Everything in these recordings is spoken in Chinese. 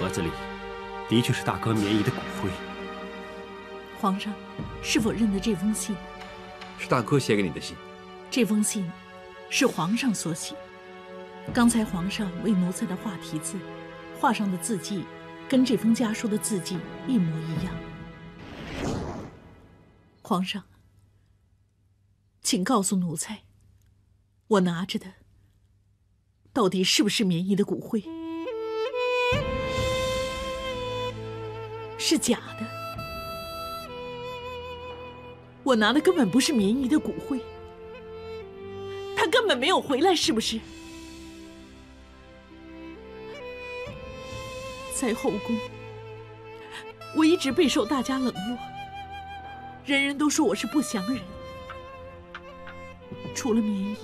盒子里的确是大哥绵姨的骨灰。皇上，是否认得这封信？是大哥写给你的信。这封信是皇上所写。刚才皇上为奴才的画题字，画上的字迹跟这封家书的字迹一模一样。皇上，请告诉奴才，我拿着的到底是不是绵姨的骨灰？是假的。我拿的根本不是棉姨的骨灰，她根本没有回来，是不是？在后宫，我一直备受大家冷落，人人都说我是不祥人。除了棉姨，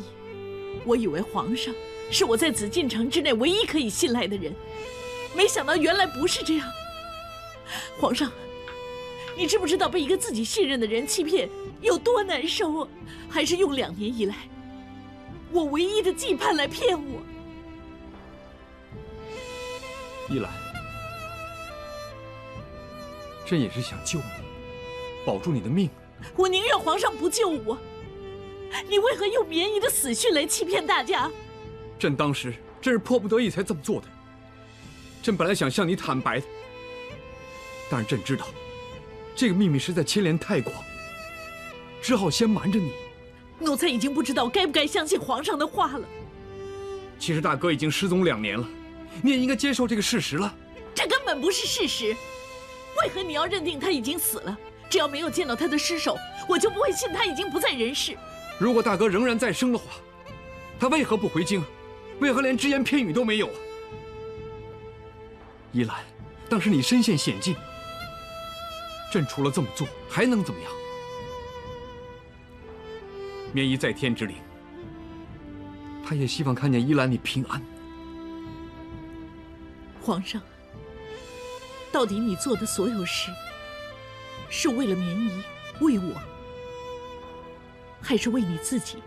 我以为皇上是我在紫禁城之内唯一可以信赖的人，没想到原来不是这样。皇上，你知不知道被一个自己信任的人欺骗有多难受啊？还是用两年以来我唯一的羁绊来骗我？依兰，朕也是想救你，保住你的命。我宁愿皇上不救我，你为何用绵姨的死讯来欺骗大家？朕当时真是迫不得已才这么做的。朕本来想向你坦白的，但是朕知道，这个秘密实在牵连太广，只好先瞒着你。奴才已经不知道该不该相信皇上的话了。其实大哥已经失踪两年了，你也应该接受这个事实了。这根本不是事实，为何你要认定他已经死了？只要没有见到他的尸首，我就不会信他已经不在人世。如果大哥仍然在生的话，他为何不回京？为何连只言片语都没有啊？依兰，当时你身陷险境，朕除了这么做还能怎么样？绵姨在天之灵，他也希望看见依兰你平安。皇上，到底你做的所有事，是为了绵姨，为我，还是为你自己？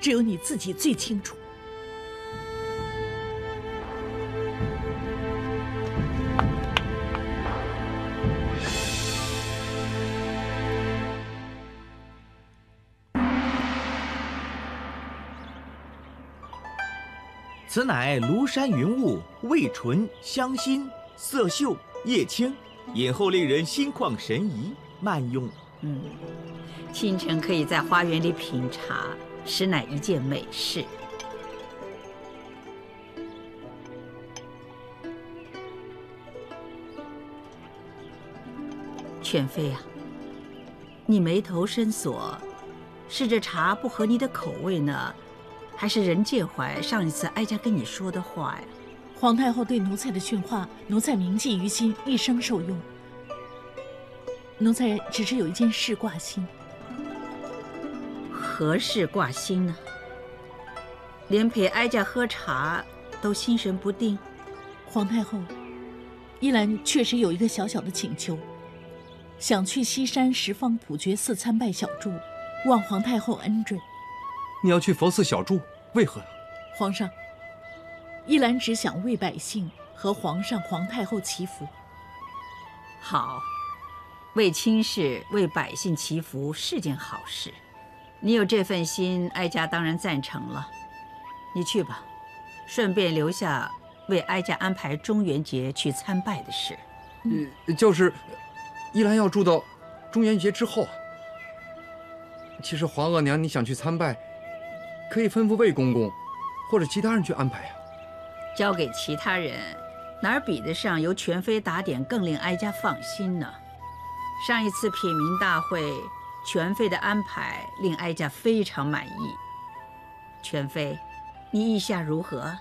只有你自己最清楚。此乃庐山云雾，味醇香辛，色秀叶青，饮后令人心旷神怡，慢用。嗯，清晨可以在花园里品茶，实乃一件美事。犬妃啊，你眉头深锁，是这茶不合你的口味呢，还是人介怀上一次哀家跟你说的话呀？皇太后对奴才的训话，奴才铭记于心，一生受用。奴才只是有一件事挂心。何事挂心呢？连陪哀家喝茶都心神不定。皇太后，依兰确实有一个小小的请求，想去西山十方普觉寺参拜小住，望皇太后恩准。你要去佛寺小住，为何呀？皇上，依兰只想为百姓和皇上、皇太后祈福。好，为亲事、为百姓祈福是件好事。你有这份心，哀家当然赞成了。你去吧，顺便留下为哀家安排中元节去参拜的事。嗯，就是依兰要住到中元节之后啊。其实皇额娘，你想去参拜，可以吩咐魏公公或者其他人去安排呀、交给其他人，哪儿比得上由全妃打点更令哀家放心呢？上一次品茗大会，全妃的安排令哀家非常满意。全妃，你意下如何？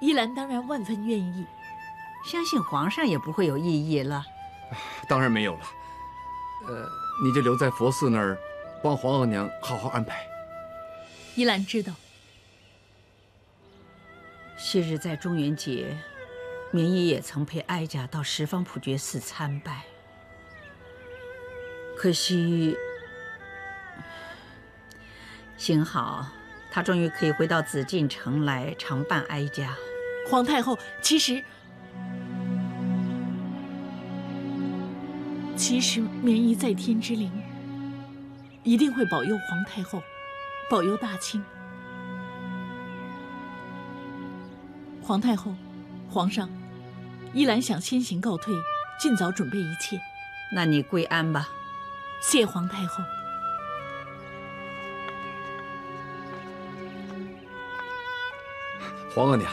依兰当然万分愿意。相信皇上也不会有异议了。当然没有了。呃，你就留在佛寺那儿，帮皇额娘好好安排。依兰知道，昔日在中元节，明姨也曾陪哀家到十方普觉寺参拜。可惜，幸好她终于可以回到紫禁城来常伴哀家。皇太后其实，其实绵姨在天之灵，一定会保佑皇太后，保佑大清。皇太后，皇上，依兰想先行告退，尽早准备一切。那你归安吧。谢皇太后。皇额娘，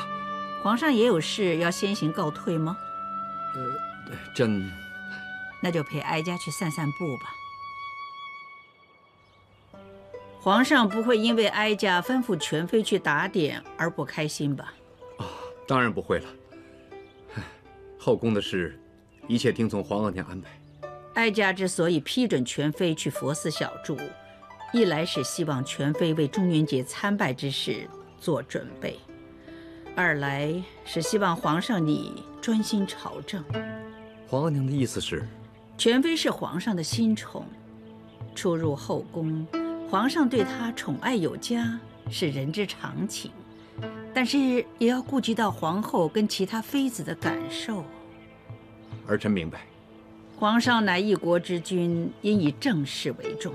皇上也有事要先行告退吗？呃朕那就陪哀家去散散步吧。皇上不会因为哀家吩咐全妃去打点而不开心吧？啊当然不会了。后宫的事，一切听从皇额娘安排。哀家之所以批准全妃去佛寺小住，一来是希望全妃为中元节参拜之事做准备，二来是希望皇上你专心朝政。皇额娘的意思是，全妃是皇上的新宠，出入后宫，皇上对她宠爱有加是人之常情，但是也要顾及到皇后跟其他妃子的感受。儿臣明白。皇上乃一国之君，应以政事为重。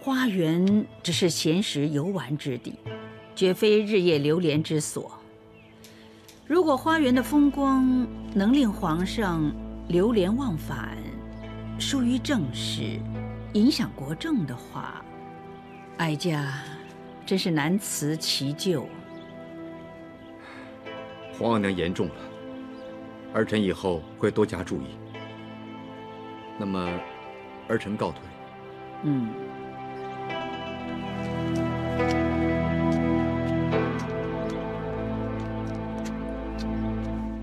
花园只是闲时游玩之地，绝非日夜流连之所。如果花园的风光能令皇上流连忘返，疏于政事，影响国政的话，哀家真是难辞其咎。皇额娘言重了，儿臣以后会多加注意。那么，儿臣告退。嗯。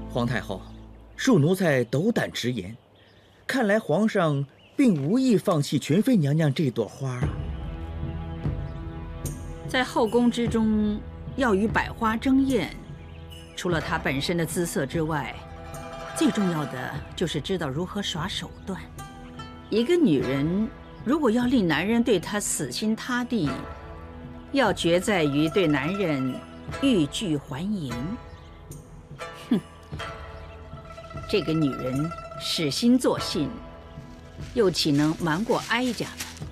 皇太后，恕奴才斗胆直言，看来皇上并无意放弃全妃娘娘这朵花啊。在后宫之中，要与百花争艳，除了她本身的姿色之外，最重要的就是知道如何耍手段。一个女人如果要令男人对她死心塌地，要决在于对男人欲拒还迎。哼，这个女人使心作性，又岂能瞒过哀家呢？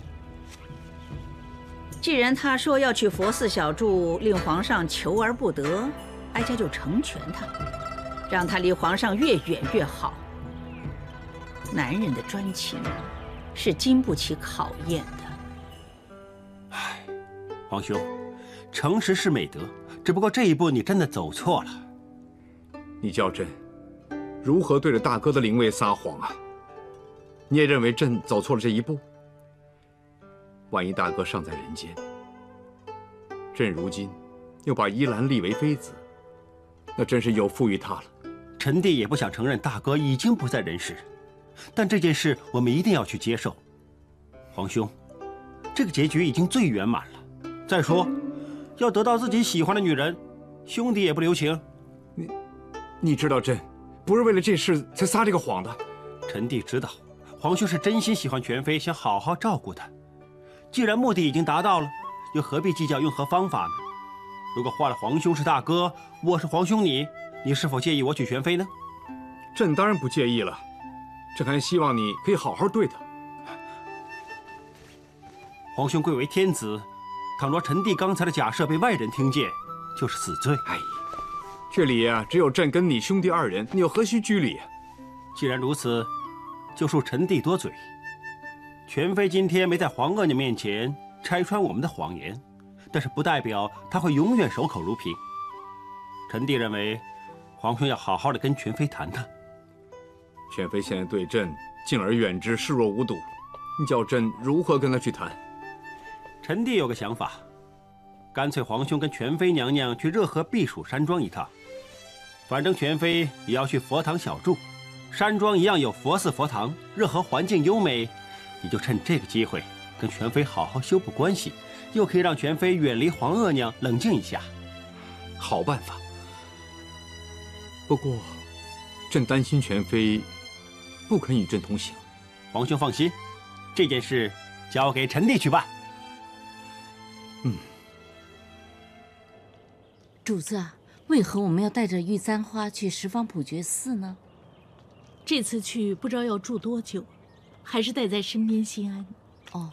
既然他说要去佛寺小住，令皇上求而不得，哀家就成全他，让他离皇上越远越好。男人的专情是经不起考验的。皇兄，诚实是美德，只不过这一步你真的走错了。你叫朕如何对着大哥的灵位撒谎啊？你也认为朕走错了这一步？万一大哥尚在人间，朕如今又把依兰立为妃子，那真是有负于他了。臣弟也不想承认大哥已经不在人世，但这件事我们一定要去接受。皇兄，这个结局已经最圆满了。再说，要得到自己喜欢的女人，兄弟也不留情。你知道朕不是为了这事才撒这个谎的。臣弟知道，皇兄是真心喜欢全妃，想好好照顾她。既然目的已经达到了，又何必计较用何方法呢？如果换了皇兄是大哥，我是皇兄你，你是否介意我娶玄妃呢？朕当然不介意了，朕还希望你可以好好对她。皇兄贵为天子，倘若臣弟刚才的假设被外人听见，就是死罪。哎，这里呀、只有朕跟你兄弟二人，你又何须拘礼？既然如此，就恕臣弟多嘴。全妃今天没在皇额娘面前拆穿我们的谎言，但是不代表她会永远守口如瓶。臣弟认为，皇兄要好好的跟全妃谈谈。全妃现在对朕敬而远之，视若无睹，你叫朕如何跟她去谈？臣弟有个想法，干脆皇兄跟全妃娘娘去热河避暑山庄一趟。反正全妃也要去佛堂小住，山庄一样有佛寺佛堂，热河环境优美，你就趁这个机会跟全妃好好修补关系，又可以让全妃远离皇额娘，冷静一下。好办法。不过，朕担心全妃不肯与朕同行。皇兄放心，这件事交给臣弟去办。嗯主子啊，为何我们要带着玉簪花去十方普觉寺呢？这次去不知道要住多久，还是带在身边心安。哦，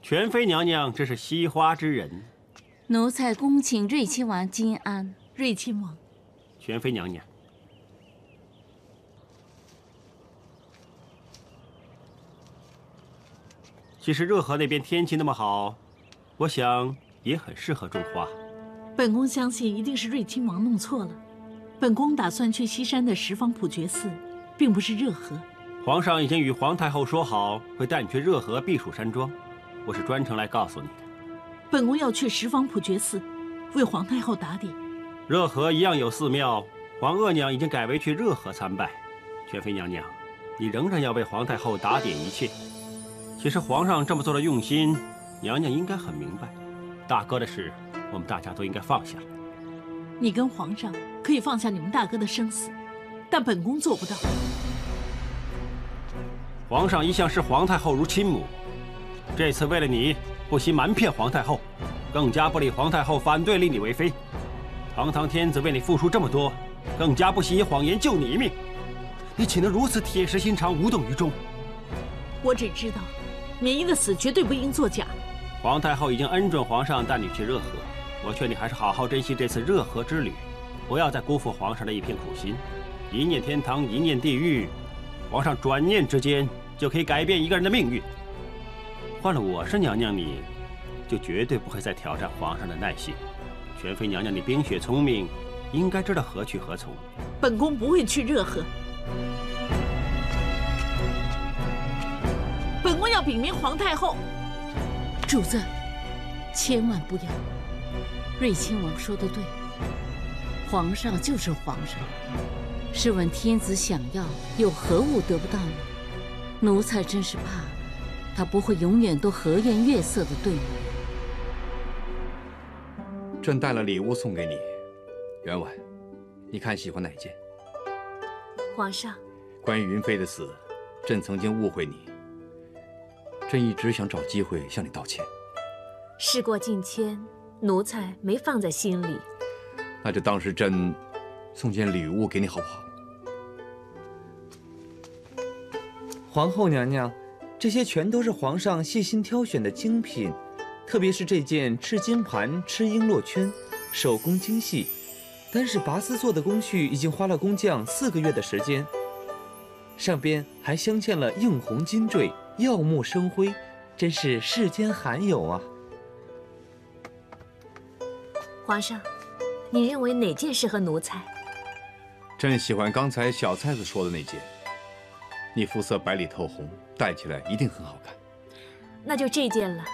全妃娘娘这是惜花之人。奴才恭请瑞亲王金安。瑞亲王，全妃娘娘，其实热河那边天气那么好，我想也很适合种花。本宫相信一定是瑞亲王弄错了。本宫打算去西山的十方普觉寺，并不是热河。皇上已经与皇太后说好，会带你去热河避暑山庄。我是专程来告诉你的。本宫要去十方普觉寺，为皇太后打点。热河一样有寺庙，皇额娘已经改为去热河参拜。全妃娘娘，你仍然要为皇太后打点一切。其实皇上这么做的用心，娘娘应该很明白。大哥的事，我们大家都应该放下。你跟皇上可以放下你们大哥的生死，但本宫做不到。皇上一向视皇太后如亲母，这次为了你，不惜瞒骗皇太后，更加不理皇太后反对立你为妃。堂堂天子为你付出这么多，更加不惜以谎言救你一命，你岂能如此铁石心肠，无动于衷？我只知道，绵衣的死绝对不应作假。皇太后已经恩准皇上带你去热河，我劝你还是好好珍惜这次热河之旅，不要再辜负皇上的一片苦心。一念天堂，一念地狱，皇上转念之间就可以改变一个人的命运。换了我是娘娘你，就绝对不会再挑战皇上的耐性。全妃娘娘，你冰雪聪明，应该知道何去何从。本宫不会去热河。本宫要禀明皇太后。主子，千万不要！瑞亲王说的对，皇上就是皇上。试问天子想要，有何物得不到呢？奴才真是怕，他不会永远都和颜悦色的对你。朕带了礼物送给你，员外，你看喜欢哪件？皇上，关于云妃的死，朕曾经误会你，朕一直想找机会向你道歉。事过境迁，奴才没放在心里。那就当是朕送件礼物给你，好不好？皇后娘娘，这些全都是皇上细心挑选的精品，特别是这件赤金盘赤璎珞圈，手工精细，单是拔丝做的工序已经花了工匠四个月的时间。上边还镶嵌了映红金坠，耀目生辉，真是世间罕有啊！皇上，你认为哪件适合奴才？朕喜欢刚才小菜子说的那件，你肤色白里透红，戴起来一定很好看。那就这件了。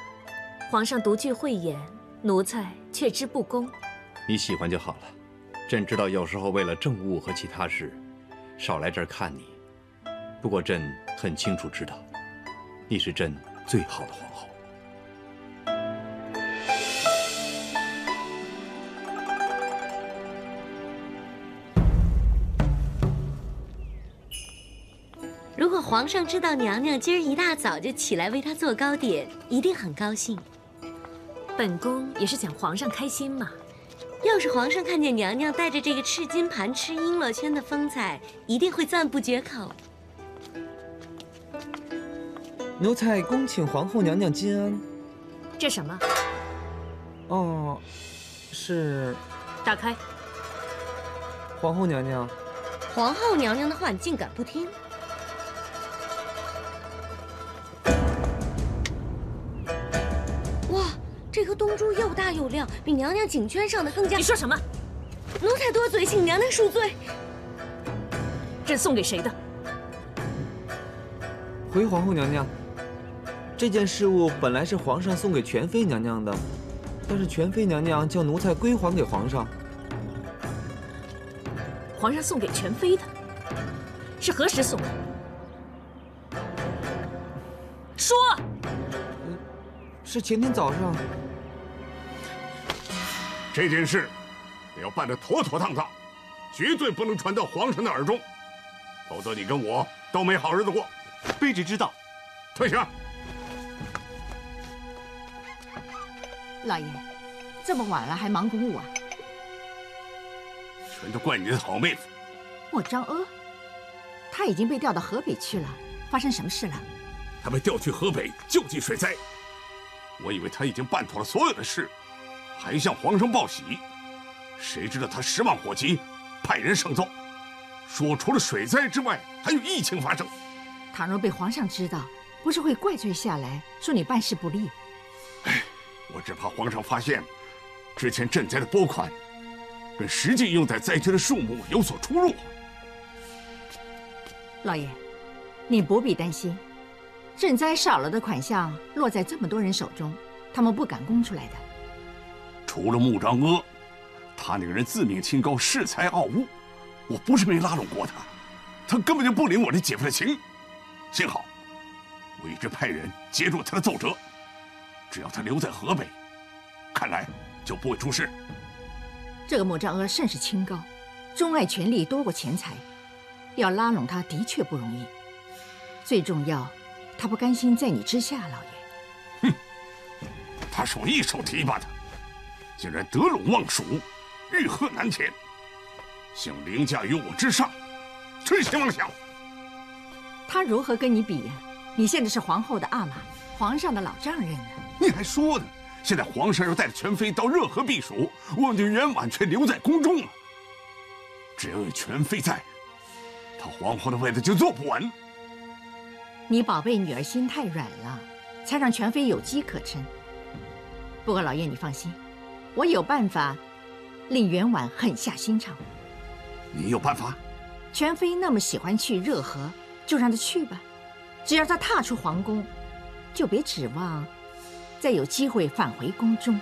皇上独具慧眼，奴才却知不恭。你喜欢就好了。朕知道有时候为了政务和其他事，少来这儿看你。不过朕很清楚知道，你是朕最好的皇后。皇上知道娘娘今儿一大早就起来为他做糕点，一定很高兴。本宫也是想皇上开心嘛。要是皇上看见娘娘带着这个赤金盘、吃璎珞圈的风采，一定会赞不绝口。奴才恭请皇后娘娘金安。这什么？哦，是。打开。皇后娘娘，皇后娘娘的话你竟敢不听？东珠又大又亮，比娘娘颈圈上的更加……你说什么？奴才多嘴，请娘娘恕罪。这送给谁的？回皇后娘娘，这件事物本来是皇上送给全妃娘娘的，但是全妃娘娘叫奴才归还给皇上。皇上送给全妃的，是何时送的？说。是前天早上。这件事要办得妥妥当当，绝对不能传到皇上的耳中，否则你跟我都没好日子过。卑职知道。退下。老爷，这么晚了还忙公务啊？全都怪你的好妹夫莫张阿，他已经被调到河北去了。发生什么事了？他被调去河北救济水灾。我以为他已经办妥了所有的事，还向皇上报喜。谁知道他十万火急，派人上奏，说除了水灾之外，还有疫情发生。倘若被皇上知道，不是会怪罪下来，说你办事不力？哎，我只怕皇上发现，之前赈灾的拨款，跟实际用在灾区的数目有所出入。老爷，你不必担心。赈灾少了的款项落在这么多人手中，他们不敢供出来的。除了穆彰阿，他那个人自命清高，恃才傲物。我不是没拉拢过他，他根本就不领我这姐夫的情。幸好，我一直派人截住他的奏折。只要他留在河北，看来就不会出事。这个穆彰阿甚是清高，钟爱权力多过钱财，要拉拢他的确不容易。最重要。他不甘心在你之下，老爷。哼，他是我一手提拔的，竟然得陇望蜀，欲壑难填，想凌驾于我之上，痴心妄想。他如何跟你比呀？你现在是皇后的阿玛，皇上的老丈人呢。你还说呢？现在皇上要带着全妃到热河避暑，我的袁婉却留在宫中了。只要有全妃在，他皇后的位子就坐不稳。你宝贝女儿心太软了，才让全妃有机可乘。不过老爷你放心，我有办法令袁婉狠下心肠。你有办法？全妃那么喜欢去热河，就让她去吧。只要她踏出皇宫，就别指望再有机会返回宫中。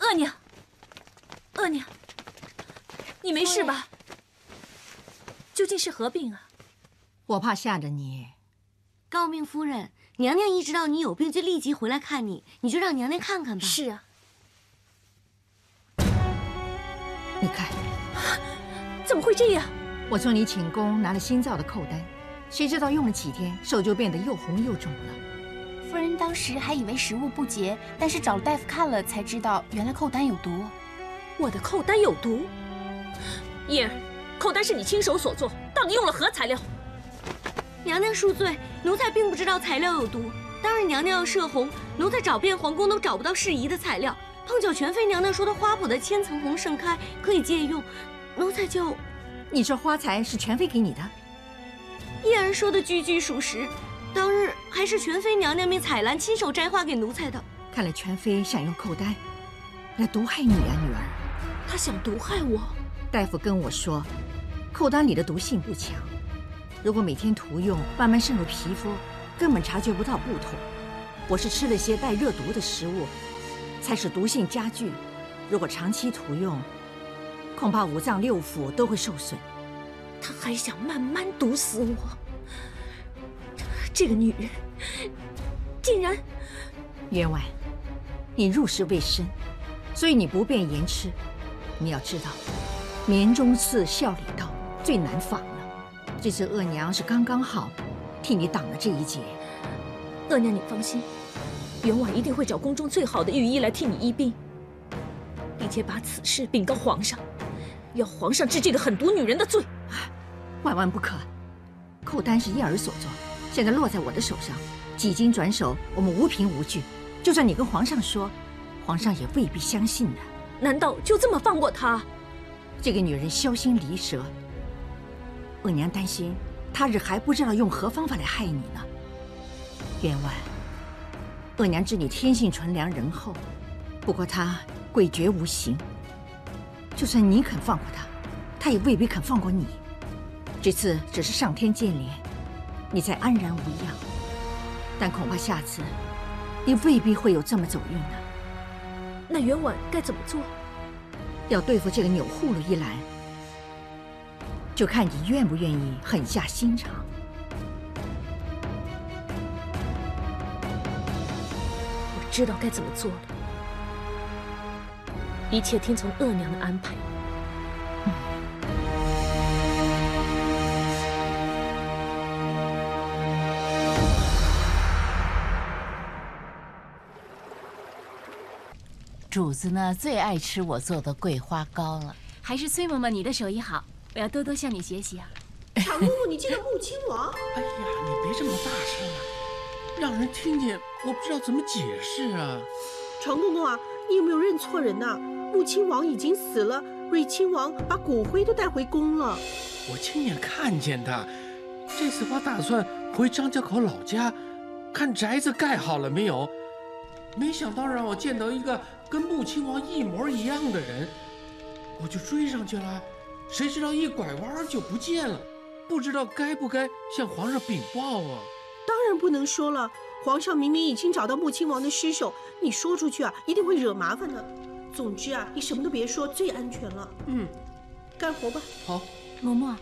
额娘，额娘，你没事吧？究竟是何病啊？我怕吓着你。诰命夫人，娘娘一知道你有病，就立即回来看你。你就让娘娘看看吧。是啊。你看，怎么会这样？我从你寝宫拿了新造的扣丹，谁知道用了几天，手就变得又红又肿了。夫人当时还以为食物不洁，但是找了大夫看了，才知道原来扣丹有毒。我的扣丹有毒？燕儿。扣丹是你亲手所做，到底用了何材料？娘娘恕罪，奴才并不知道材料有毒。当日娘娘要射红，奴才找遍皇宫都找不到适宜的材料。碰巧全妃娘娘说的花圃的千层红盛开可以借用，奴才就……你这花材是全妃给你的？叶儿说的句句属实。当日还是全妃娘娘命彩兰亲手摘花给奴才的。看来全妃想用扣丹来毒害你啊，女儿。她想毒害我？大夫跟我说。扣丹里的毒性不强，如果每天涂用，慢慢渗入皮肤，根本察觉不到不同。我是吃了些带热毒的食物，才使毒性加剧。如果长期涂用，恐怕五脏六腑都会受损。他还想慢慢毒死我。这个女人，竟然……员外，你入世未深，所以你不便言吃。你要知道，绵中刺，笑里刀。最难防了，这次额娘是刚刚好，替你挡了这一劫。额娘，你放心，元婉一定会找宫中最好的御医来替你医病，并且把此事禀告皇上，要皇上治这个狠毒女人的罪。万万不可！寇丹是燕儿所做，现在落在我的手上，几经转手，我们无凭无据。就算你跟皇上说，皇上也未必相信的。难道就这么放过她？这个女人削心离舌，额娘担心他日还不知道用何方法来害你呢。员外，额娘知你天性纯良仁厚，不过她诡谲无形。就算你肯放过她，她也未必肯放过你。这次只是上天见怜，你才安然无恙。但恐怕下次，你未必会有这么走运呢。那袁婉该怎么做？要对付这个钮祜禄一兰，就看你愿不愿意狠下心肠。我知道该怎么做了，一切听从额娘的安排。主子呢最爱吃我做的桂花糕了。还是崔嬷嬷你的手艺好，我要多多向你学习啊。长公公，你见到穆亲王？哎呀，你别这么大声啊，让人听见，我不知道怎么解释啊。长公公啊，你有没有认错人呐、穆亲王已经死了，瑞亲王把骨灰都带回宫了。我亲眼看见他，这次我打算回张家口老家，看宅子盖好了没有。没想到让我见到一个跟穆亲王一模一样的人，我就追上去了，谁知道一拐弯就不见了，不知道该不该向皇上禀报啊？当然不能说了，皇上明明已经找到穆亲王的尸首，你说出去啊，一定会惹麻烦的。总之啊，你什么都别说，最安全了。嗯，干活吧。好。嬷嬷，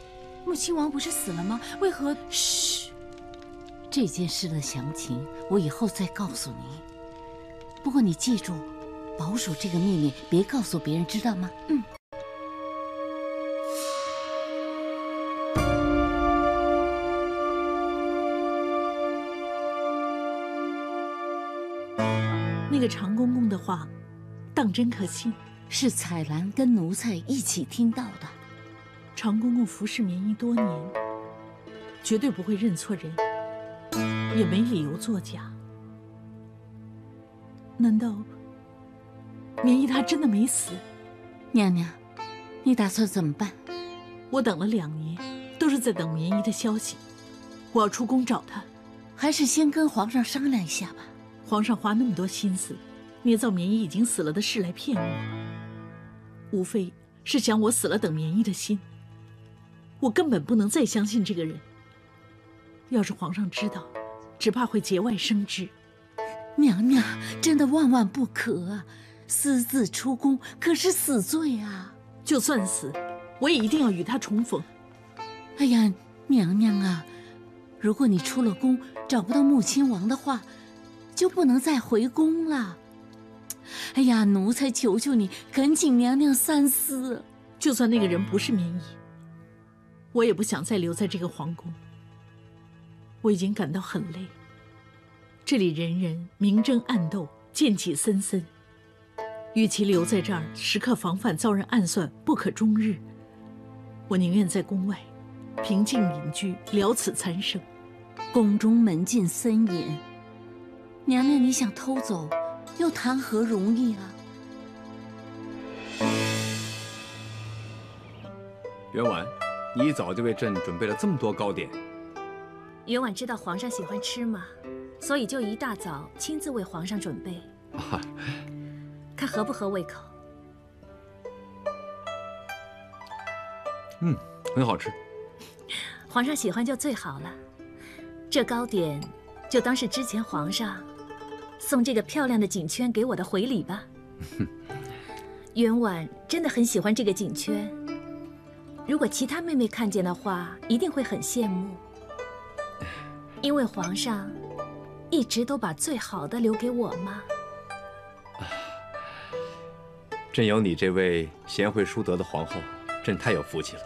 穆亲王不是死了吗？为何？嘘，这件事的详情我以后再告诉你。不过你记住，保守这个秘密，别告诉别人，知道吗？嗯。个常公公的话，当真可信？是彩兰跟奴才一起听到的。常公公服侍棉衣多年，绝对不会认错人，也没理由作假。难道棉衣她真的没死？娘娘，你打算怎么办？我等了两年，都是在等棉衣的消息。我要出宫找她，还是先跟皇上商量一下吧。皇上花那么多心思，捏造棉衣已经死了的事来骗我，无非是想我死了等棉衣的心。我根本不能再相信这个人。要是皇上知道，只怕会节外生枝。娘娘真的万万不可啊！私自出宫可是死罪啊！就算死，我也一定要与他重逢。哎呀，娘娘啊，如果你出了宫找不到穆亲王的话，就不能再回宫了。哎呀，奴才求求你，恳请娘娘三思。就算那个人不是绵衣，我也不想再留在这个皇宫。我已经感到很累。这里人人明争暗斗，剑气森森。与其留在这儿，时刻防范遭人暗算，不可终日。我宁愿在宫外，平静隐居，了此残生。宫中门禁森严，娘娘你想偷走，又谈何容易啊！袁婉，你一早就为朕准备了这么多糕点。袁婉知道皇上喜欢吃嘛，所以就一大早亲自为皇上准备，啊，看合不合胃口。嗯，很好吃。皇上喜欢就最好了。这糕点就当是之前皇上送这个漂亮的锦圈给我的回礼吧。袁婉真的很喜欢这个锦圈，如果其他妹妹看见的话，一定会很羡慕。因为皇上一直都把最好的留给我嘛。朕有你这位贤惠淑德的皇后，朕太有福气了。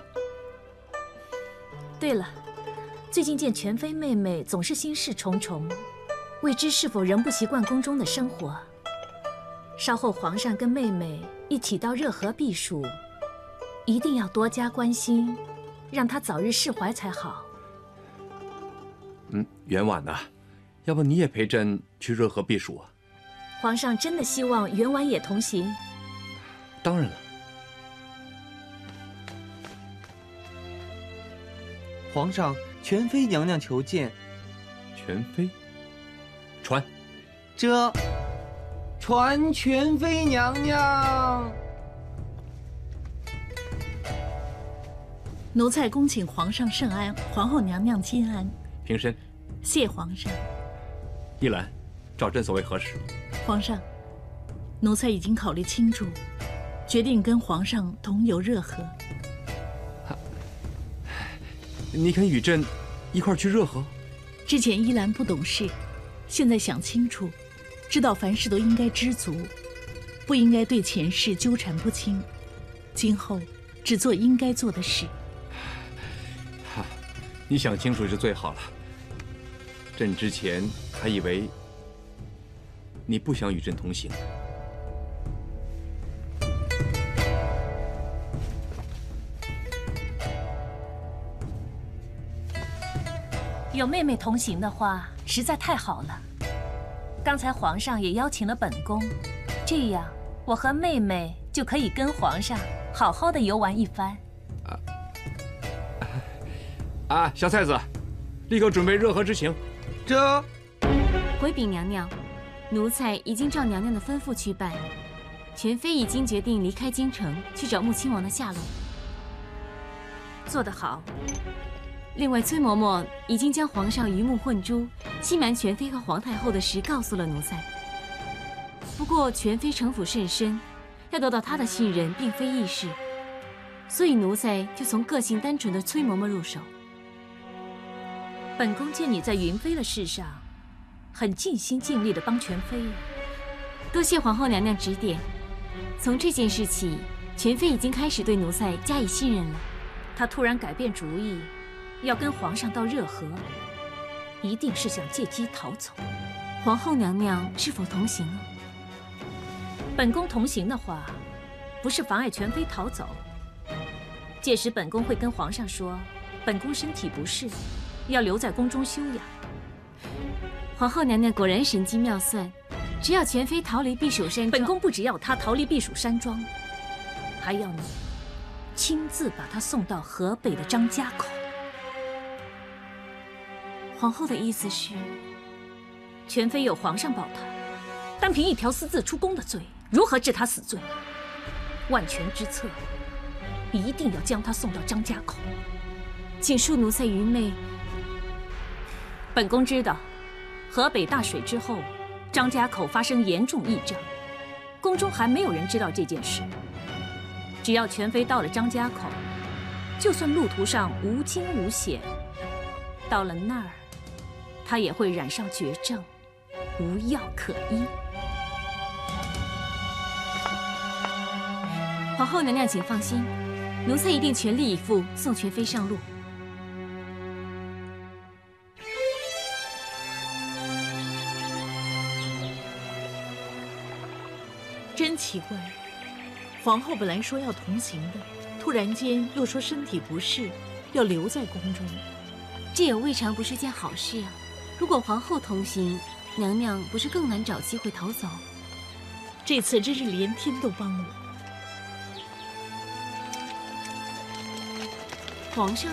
对了，最近见全妃妹妹总是心事重重，未知是否仍不习惯宫中的生活。稍后皇上跟妹妹一起到热河避暑，一定要多加关心，让她早日释怀才好。嗯，袁婉呐、要不你也陪朕去热河避暑啊？皇上真的希望袁婉也同行？当然了。皇上，全妃娘娘求见。全妃，传。这，传全妃娘娘。奴才恭请皇上圣安，皇后娘娘金安。平身。谢皇上。依兰，找朕所为何事？皇上，奴才已经考虑清楚，决定跟皇上同游热河。你肯与朕一块去热河？之前依兰不懂事，现在想清楚，知道凡事都应该知足，不应该对前世纠缠不清，今后只做应该做的事。你想清楚是最好了。朕之前还以为你不想与朕同行。有妹妹同行的话，实在太好了。刚才皇上也邀请了本宫，这样我和妹妹就可以跟皇上好好的游玩一番。啊，小太子，立刻准备热河之行。这，回禀娘娘，奴才已经照娘娘的吩咐去办。全妃已经决定离开京城，去找穆亲王的下落。做得好。另外，崔嬷嬷已经将皇上鱼目混珠、欺瞒全妃和皇太后的事告诉了奴才。不过，全妃城府甚深，要得到她的信任并非易事，所以奴才就从个性单纯的崔嬷嬷入手。本宫见你在云妃的事上，很尽心尽力的帮全妃。多谢皇后娘娘指点。从这件事起，全妃已经开始对奴才加以信任了。她突然改变主意，要跟皇上到热河，一定是想借机逃走。皇后娘娘是否同行？本宫同行的话，不是妨碍全妃逃走。届时本宫会跟皇上说，本宫身体不适。要留在宫中休养。皇后娘娘果然神机妙算，只要全妃逃离避暑山庄，本宫不只要她逃离避暑山庄，还要你亲自把她送到河北的张家口。皇后的意思是，全妃有皇上保她，单凭一条私自出宫的罪，如何治她死罪？万全之策，一定要将她送到张家口。请恕奴才愚昧。本宫知道，河北大水之后，张家口发生严重异症，宫中还没有人知道这件事。只要全妃到了张家口，就算路途上无惊无险，到了那儿，她也会染上绝症，无药可医。皇后娘娘，请放心，奴才一定全力以赴送全妃上路。真奇怪，皇后本来说要同行的，突然间又说身体不适，要留在宫中，这也未尝不是件好事啊。如果皇后同行，娘娘不是更难找机会逃走？这次真是连天都帮我。皇上，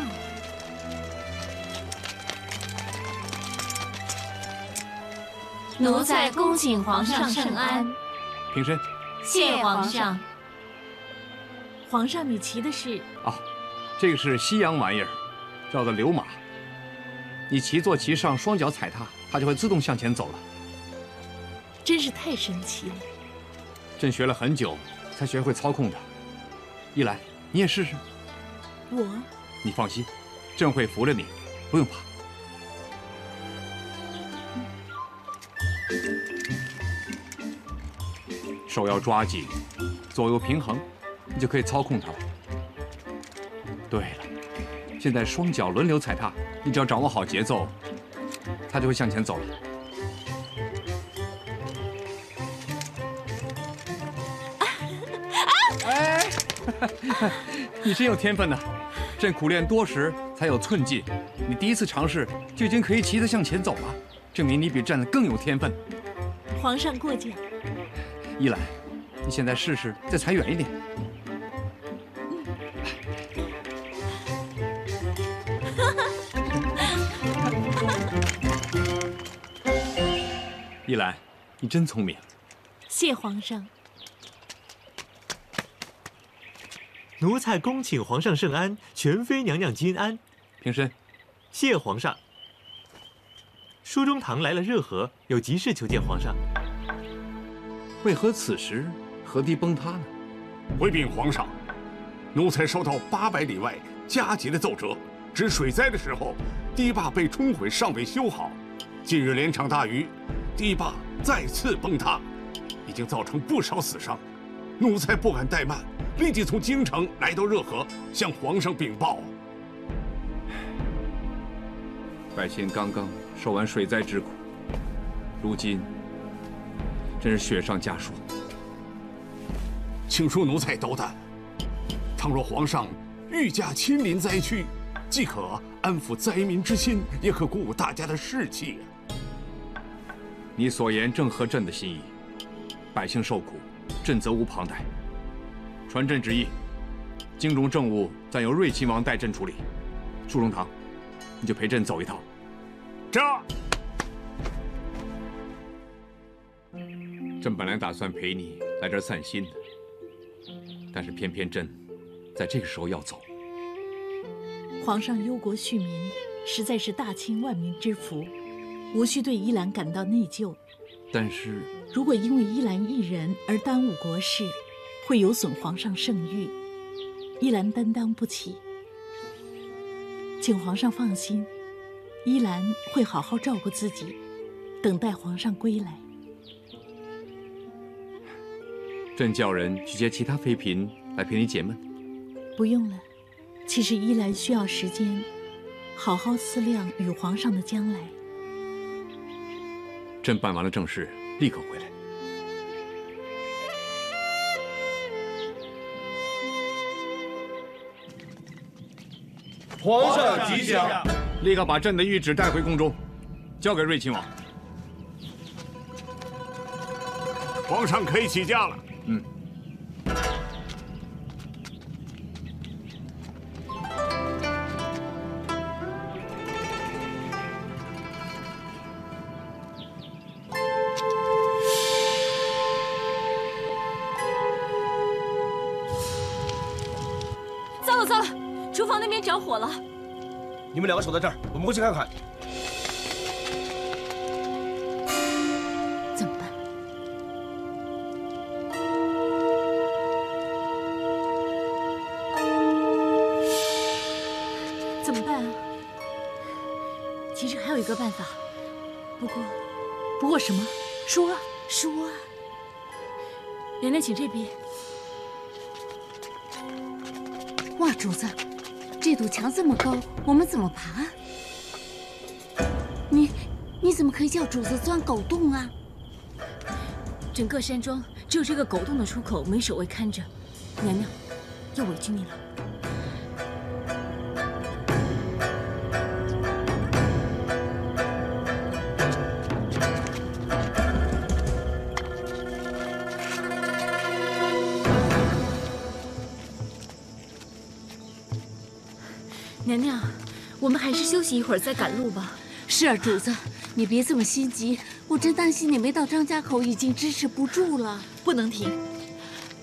奴才恭请皇上圣安。平身。谢皇上。皇上，你骑的是？哦，这个是西洋玩意儿，叫做流马。你骑坐骑上，双脚踩踏，它就会自动向前走了。真是太神奇了。朕学了很久，才学会操控它。一来，你也试试。我？你放心，朕会扶着你，不用怕。手要抓紧，左右平衡，你就可以操控它了。对了，现在双脚轮流踩踏，你只要掌握好节奏，它就会向前走了。哎，你真有天分呐！朕苦练多时才有寸劲，你第一次尝试就已经可以骑着向前走了，证明你比朕更有天分。皇上过奖。依兰，你现在试试，再踩远一点。依兰，你真聪明。谢皇上。奴才恭请皇上圣安，全妃娘娘金安。平身。谢皇上。书中堂来了热河，有急事求见皇上。为何此时河堤崩塌呢？回禀皇上，奴才收到八百里外加急的奏折，指水灾的时候堤坝被冲毁，尚未修好。近日连场大雨，堤坝再次崩塌，已经造成不少死伤。奴才不敢怠慢，立即从京城来到热河，向皇上禀报。百姓刚刚受完水灾之苦，如今真是雪上加霜。请恕奴才斗胆。倘若皇上御驾亲临灾区，既可安抚灾民之心，也可鼓舞大家的士气。你所言正合朕的心意，百姓受苦。朕责无旁贷。传朕旨意，京中政务暂由睿亲王代朕处理。祝融堂，你就陪朕走一趟。这。朕本来打算陪你来这儿散心的，但是偏偏朕在这个时候要走。皇上忧国恤民，实在是大清万民之福，无需对依兰感到内疚。但是，如果因为依兰一人而耽误国事，会有损皇上圣誉，依兰担当不起。请皇上放心，依兰会好好照顾自己，等待皇上归来。朕叫人去接其他妃嫔来陪你解闷。不用了，其实依兰需要时间，好好思量与皇上的将来。朕办完了正事，立刻回来。皇上吉祥！立刻把朕的谕旨带回宫中，交给睿亲王。皇上可以起驾了。嗯。们两个守在这儿，我们过去看看。怎么办？怎么办啊？其实还有一个办法，不过，不过什么？说啊，说啊！娘娘，请这边。墙这么高，我们怎么爬？你，你怎么可以叫主子钻狗洞啊？整个山庄只有这个狗洞的出口没守卫看着，娘娘，要委屈你了。娘娘，我们还是休息一会儿再赶路吧。是啊，主子，你别这么心急，我真担心你没到张家口已经支持不住了。不能停，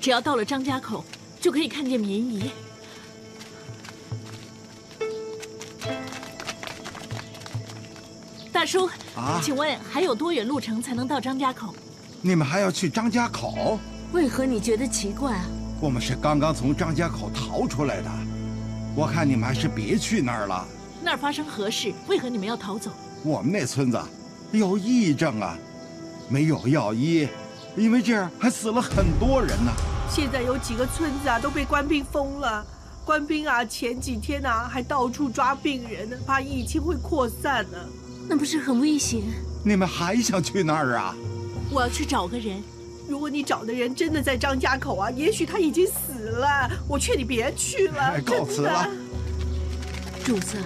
只要到了张家口，就可以看见绵仪。大叔，啊请问还有多远路程才能到张家口？你们还要去张家口？为何你觉得奇怪啊？我们是刚刚从张家口逃出来的，我看你们还是别去那儿了。那儿发生何事？为何你们要逃走？我们那村子有疫症啊，没有药医，因为这样还死了很多人呢。现在有几个村子啊都被官兵封了，官兵啊前几天啊还到处抓病人呢，怕疫情会扩散呢。那不是很危险？你们还想去那儿啊？我要去找个人。如果你找的人真的在张家口啊，也许他已经死了。我劝你别去了。哎告辞了。主子，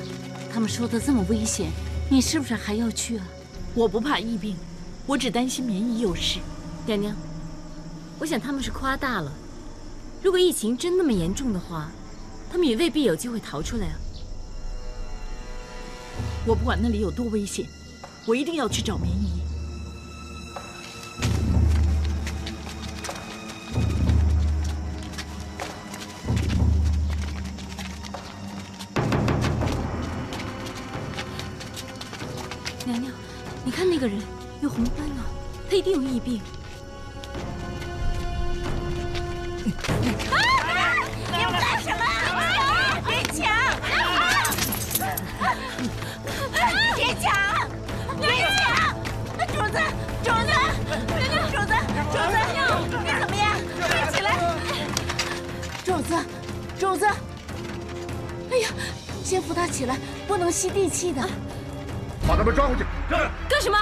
他们说的这么危险，你是不是还要去啊？我不怕疫病，我只担心绵衣有事。娘娘，我想他们是夸大了。如果疫情真那么严重的话，他们也未必有机会逃出来啊。我不管那里有多危险，我一定要去找棉姨。那个人有红斑啊，他一定有疫病。啊！你们干什么？别抢！别抢！别抢！主子，主子，主子，主子，你怎么样？快起来！主子，主子！哎呀，先扶他起来，不能吸地气的。把他们抓回去！干什么？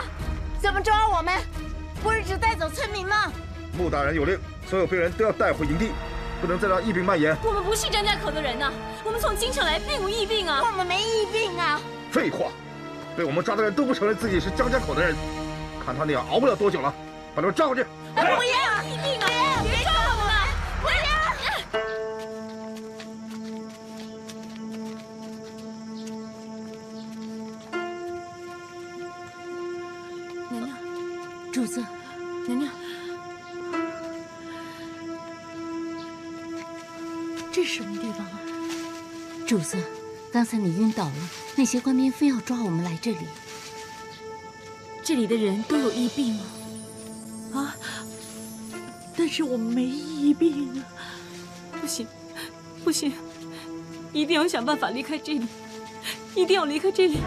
怎么抓我们？不是只带走村民吗？穆大人有令，所有病人都要带回营地，不能再让疫病蔓延。我们不是张家口的人呐，我们从京城来，并无疫病啊。我们没疫病啊。废话，被我们抓的人都不承认自己是张家口的人，看他那样熬不了多久了，把他们抓回去。主子，娘娘，这是什么地方啊？主子，刚才你晕倒了，那些官兵非要抓我们来这里。这里的人都有疫病吗！啊！但是我没疫病啊！不行，不行，一定要想办法离开这里，一定要离开这里。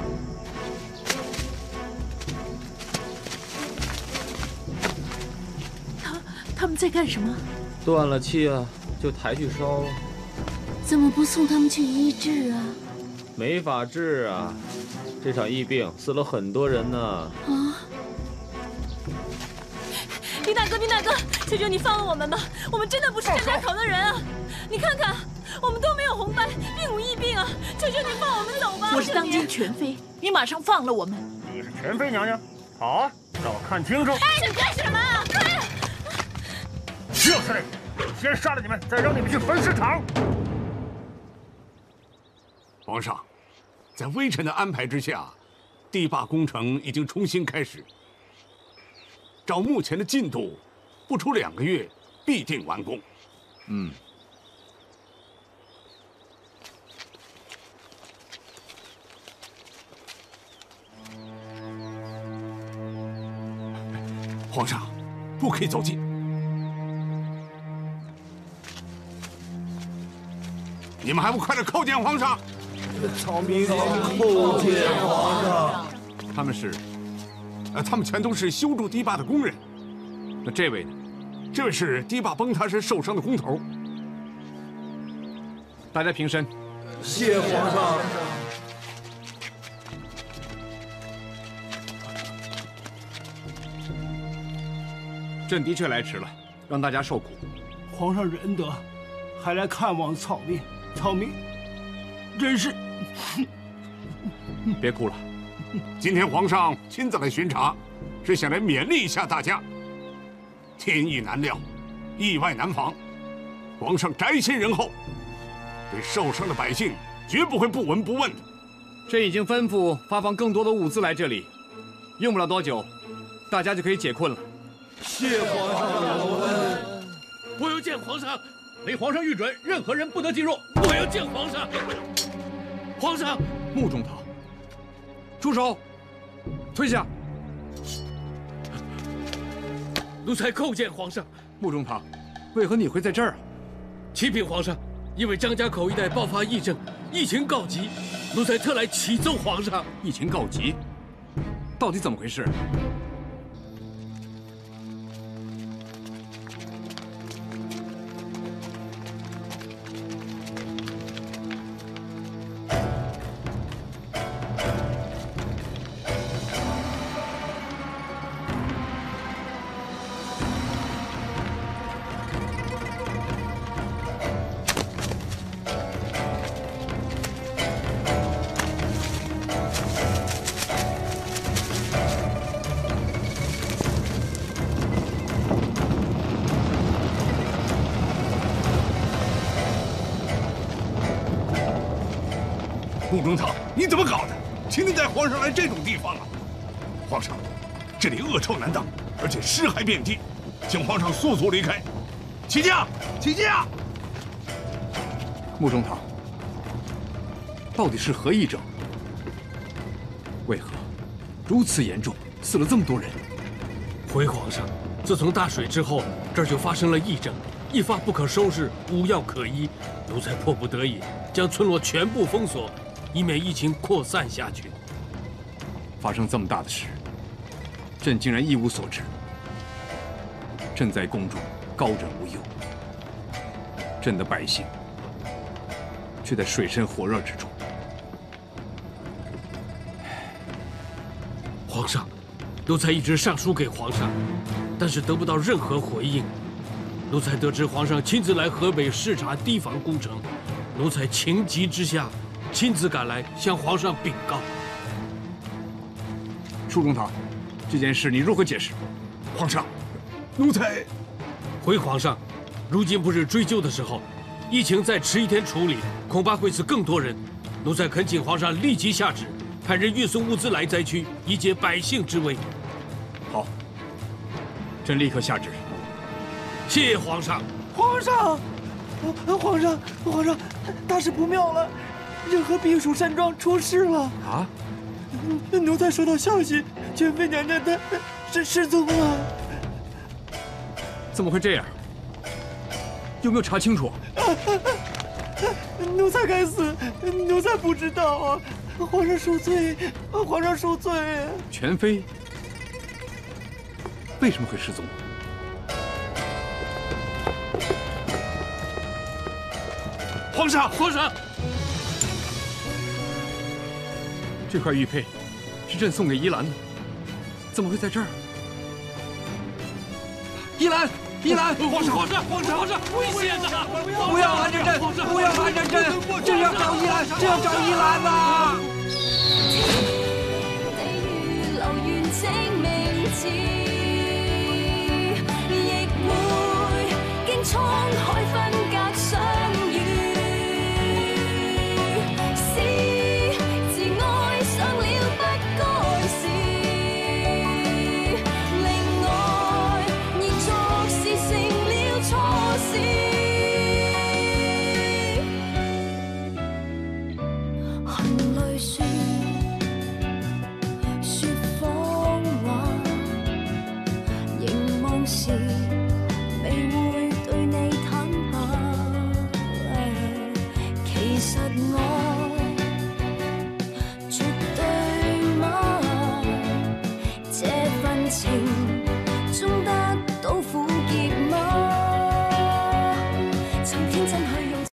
们在干什么？断了气啊，就抬去烧了。怎么不送他们去医治啊？没法治啊！这场疫病死了很多人呢。啊！林大哥，林大哥，求求你放了我们吧！我们真的不是张家口的人啊！你看看，我们都没有红斑，并无疫病啊！求求你放我们走吧！我是当今全妃，你马上放了我们！你是全妃娘娘，好啊，让我看清楚！哎，你干什么？先杀了你们，再让你们去焚尸场。皇上，在微臣的安排之下，堤坝工程已经重新开始。照目前的进度，不出两个月必定完工。嗯。皇上，不可以走近。你们还不快点叩见皇上！草民叩见皇上。他们是，呃，他们全都是修筑堤坝的工人。那这位呢？这位是堤坝崩塌时受伤的工头。大家平身。谢皇上。朕的确来迟了，让大家受苦。皇上仁德，还来看望草民，草民真是…… 别哭了。今天皇上亲自来巡查，是想来勉励一下大家。天意难料，意外难防，皇上宅心仁厚，对受伤的百姓绝不会不闻不问的。朕已经吩咐发放更多的物资来这里，用不了多久，大家就可以解困了。谢皇上隆恩。我要见皇上，没皇上御准，任何人不得进入。我要见皇上。皇上，穆中堂，住手！退下。奴才叩见皇上。穆中堂，为何你会在这儿啊？启禀皇上，因为张家口一带爆发疫症，疫情告急，奴才特来启奏皇上。疫情告急，到底怎么回事？尸骸遍地，请皇上速速离开。起驾，起驾！穆中堂，到底是何异症？为何如此严重，死了这么多人？回皇上，自从大水之后，这儿就发生了疫症，一发不可收拾，无药可医，奴才迫不得已将村落全部封锁，以免疫情扩散下去。发生这么大的事，朕竟然一无所知。朕在宫中高枕无忧，朕的百姓却在水深火热之中。皇上，奴才一直上书给皇上，但是得不到任何回应。奴才得知皇上亲自来河北视察堤防工程，奴才情急之下，亲自赶来向皇上禀告。舒中堂，这件事你如何解释？皇上，奴才回皇上，如今不是追究的时候，疫情再迟一天处理，恐怕会死更多人。奴才恳请皇上立即下旨，派人运送物资来灾区，以解百姓之危。好，朕立刻下旨。谢皇上。皇上，皇上，皇上，大事不妙了！任和避暑山庄出事了。啊！奴才收到消息，全妃娘娘她失失踪了。怎么会这样？有没有查清楚？奴才该死，奴才不知道啊！皇上恕罪，皇上恕罪。全妃为什么会失踪？皇上，皇上，这块玉佩是朕送给依兰的，怎么会在这儿？依兰，依兰，皇上，皇上，皇上，皇上，危险呐！不要拦着朕，不要拦着朕，朕要找依兰，朕要找依兰呐！沧海